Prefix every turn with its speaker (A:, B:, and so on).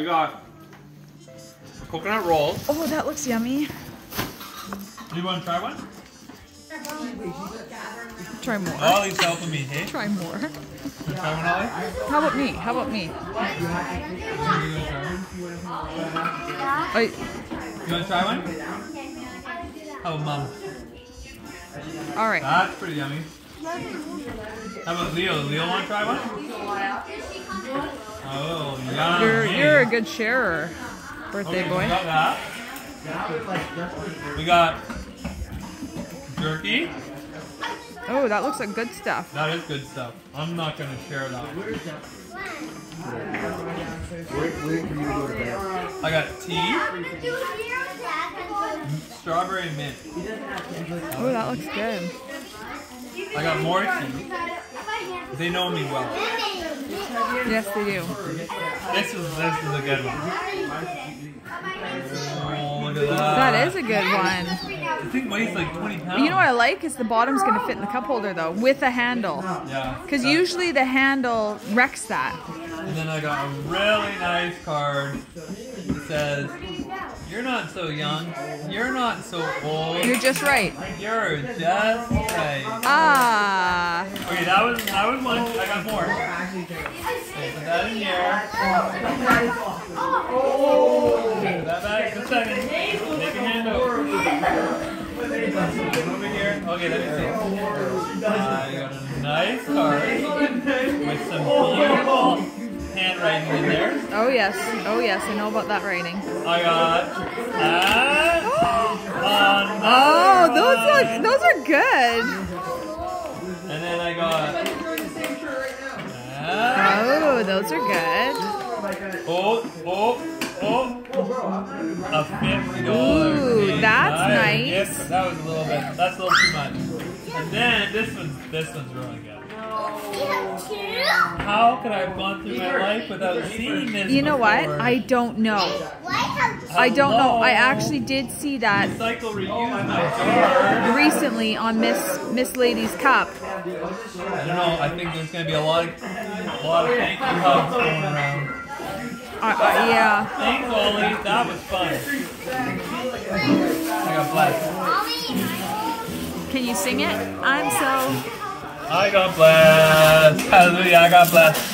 A: We got coconut rolls.
B: Oh, that looks yummy.
A: Do you want to try one?
B: Try more.
A: Ollie's helping me, hey?
B: Try more.
A: Try one, Ollie?
B: How about me? How about me?
A: You want to try one?
B: I,
A: You want to try one? How about mom?
B: all right.
A: That's pretty yummy. How about Leo? Leo want to try one? Oh, yummy.
B: You're you're a good sharer, birthday
A: Okay,
B: boy.
A: We got that. We got jerky.
B: Oh, that looks like good stuff.
A: That is good stuff. I'm not gonna share that. I got tea, strawberry mint.
B: Oh, that looks good.
A: I got more tea. They know me well.
B: Yes, they do.
A: This is this is a good one. Oh, look at that.
B: That is a good one.
A: I think weighs like 20 pounds.
B: You know what I like is the bottom's gonna fit in the cup holder though, with a handle.
A: Yeah.
B: Because usually the handle wrecks that.
A: And then I got a really nice card says, "You're not so young. You're not so old.
B: You're just right.
A: You're just right."
B: Ah.
A: Okay, that was that was one. I got more. Okay, put that in here. Put that back. Just a second. Take your hand over. Here. Okay, let me see. I got a nice card with some beautiful in there.
B: Oh yes. Oh yes. I know about that writing.
A: I got that.
B: Oh, those look. Those are good.
A: one. And then I got.
B: Oh, those are good.
A: Oh, oh, oh. A fifty dollar.
B: Ooh, that's nice.
A: That was a little bit. That's a little too much. And then this one's this one's really good. How could I have gone through my life without seeing this?
B: You know what? I don't know. I don't know. I actually did see that
A: Cycle reuse my jar.
B: recently on Miss Miss Lady's Cup.
A: I don't know. I think there's gonna be a lot of a lot of thank you hugs going around.
B: Uh, uh, yeah.
A: Thanks, Ollie. That was fun. I got blessed.
B: Can you sing it? I'm so.
A: I got blessed. Hallelujah. I got blessed.